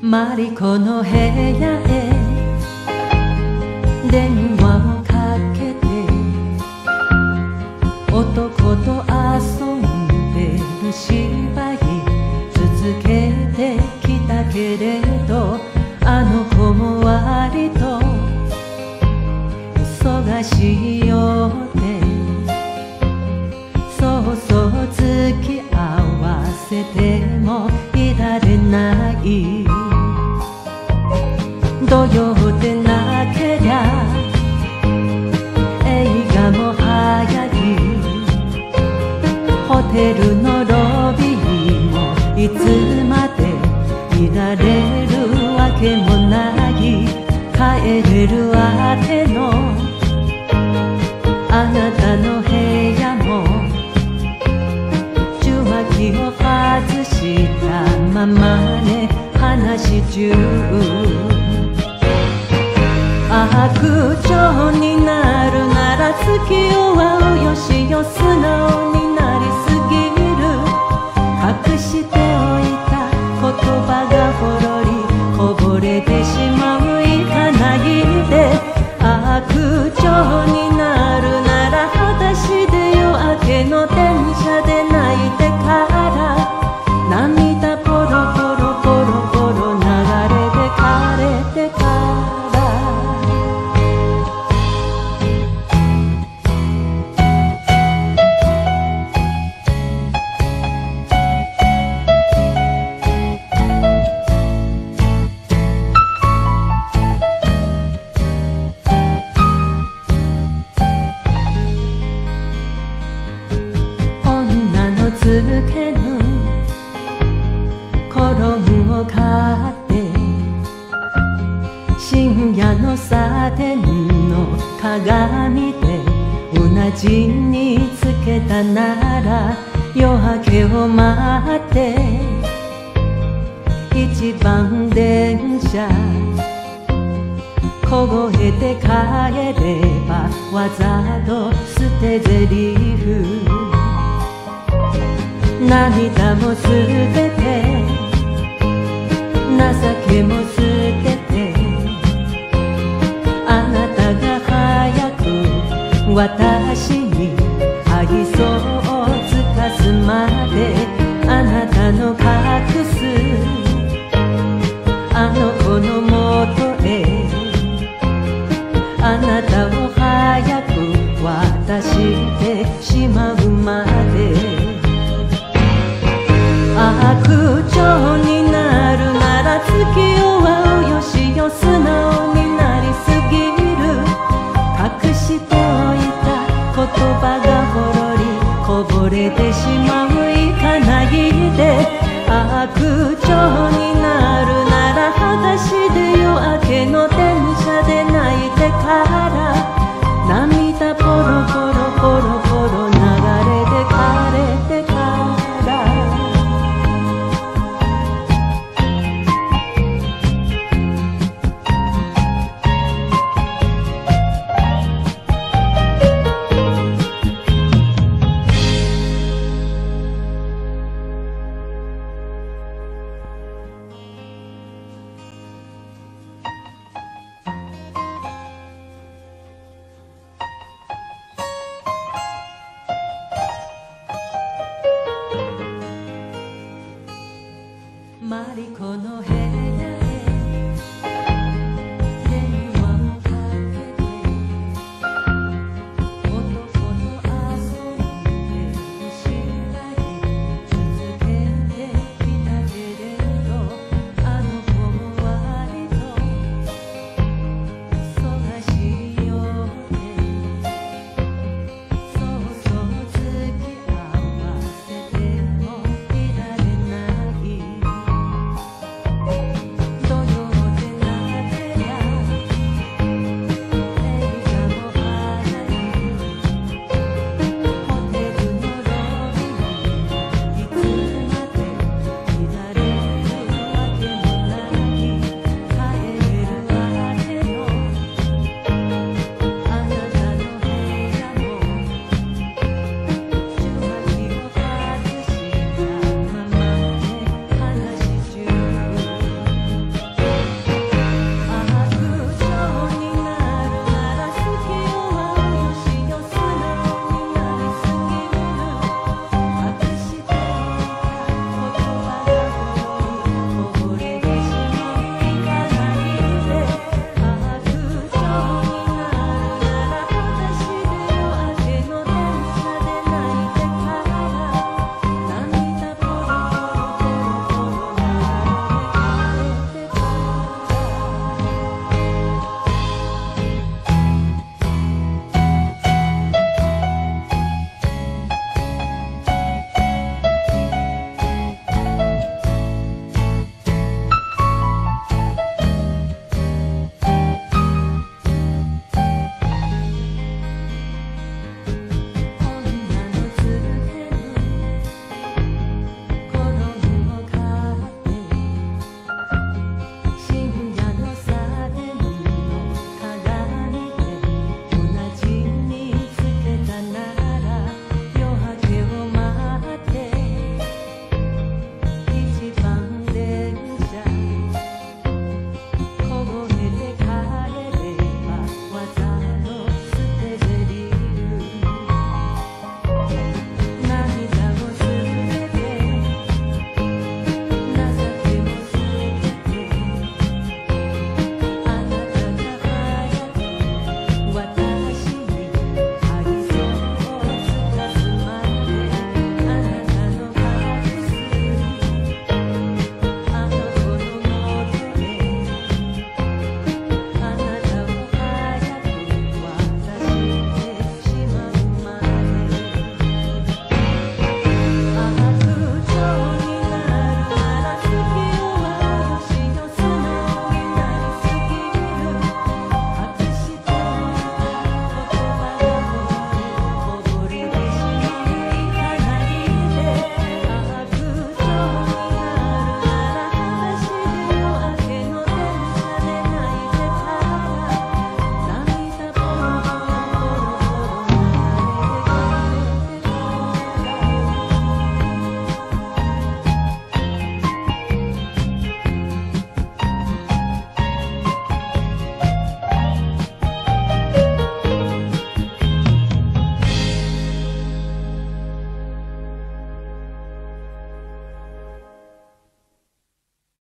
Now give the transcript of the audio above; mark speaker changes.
Speaker 1: マリコの部屋へ。電話をかけて男と遊んでる芝居続けてきたけれどあの子も割と忙しい。土曜でなけりゃ映画も早い。ホテルのロビーもい。つまでい。られるわけもない。帰れるあてのあなたの部屋も受話器を外したままね話中白鳥になるなら月を合うよしよ素直になりすぎる。隠しておいた言葉がほろり鏡で同じにつけたなら夜明けを待って一番電車凍えて帰ればわざと捨て台詞。涙も捨てて情 give